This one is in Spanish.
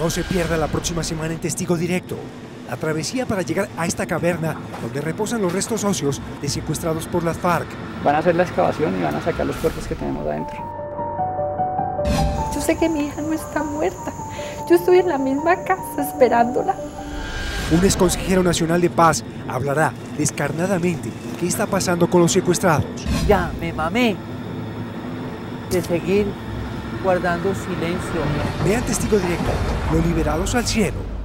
No se pierda la próxima semana en Testigo Directo. La travesía para llegar a esta caverna donde reposan los restos óseos de secuestrados por las FARC. Van a hacer la excavación y van a sacar los cuerpos que tenemos adentro. Yo sé que mi hija no está muerta. Yo estoy en la misma casa esperándola. Un exconsejero nacional de paz hablará descarnadamente qué está pasando con los secuestrados. Ya me mamé de seguir guardando silencio. Vean Testigo Directo, los liberados al cielo.